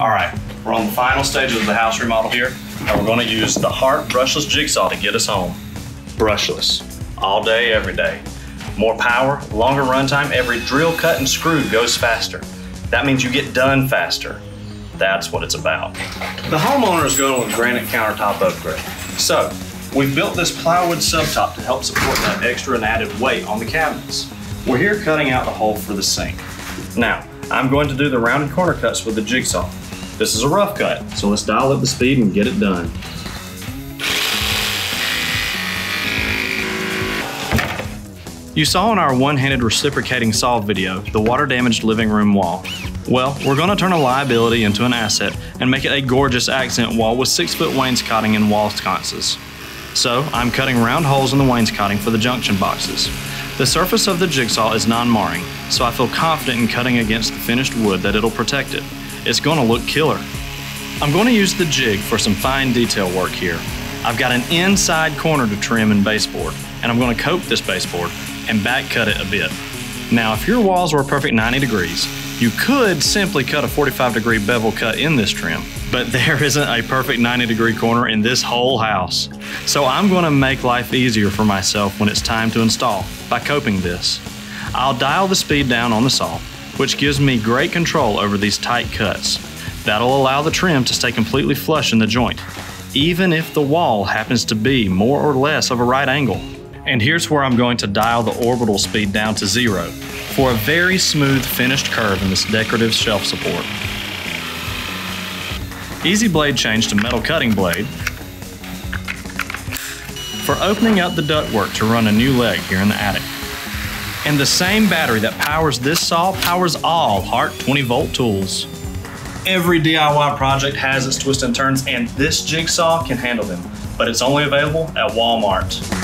All right, we're on the final stages of the house remodel here, and we're gonna use the Hart brushless jigsaw to get us home. Brushless, all day, every day. More power, longer runtime, every drill, cut, and screw goes faster. That means you get done faster. That's what it's about. The homeowner is going with a granite countertop upgrade. So, we've built this plywood subtop to help support that extra and added weight on the cabinets. We're here cutting out the hole for the sink. Now, I'm going to do the rounded corner cuts with the jigsaw. This is a rough cut, so let's dial up the speed and get it done. You saw in our one-handed reciprocating saw video the water-damaged living room wall. Well, we're going to turn a liability into an asset and make it a gorgeous accent wall with 6-foot wainscoting and wall sconces. So, I'm cutting round holes in the wainscoting for the junction boxes. The surface of the jigsaw is non-marring, so I feel confident in cutting against the finished wood that it'll protect it. It's going to look killer. I'm going to use the jig for some fine detail work here. I've got an inside corner to trim in baseboard, and I'm going to coat this baseboard and back cut it a bit. Now, if your walls were a perfect 90 degrees, you could simply cut a 45 degree bevel cut in this trim, but there isn't a perfect 90 degree corner in this whole house. So I'm going to make life easier for myself when it's time to install by coping this. I'll dial the speed down on the saw, which gives me great control over these tight cuts. That'll allow the trim to stay completely flush in the joint, even if the wall happens to be more or less of a right angle. And here's where I'm going to dial the orbital speed down to zero for a very smooth finished curve in this decorative shelf support. Easy blade change to metal cutting blade for opening up the ductwork to run a new leg here in the attic. And the same battery that powers this saw powers all Hart 20 volt tools. Every DIY project has its twists and turns, and this jigsaw can handle them, but it's only available at Walmart.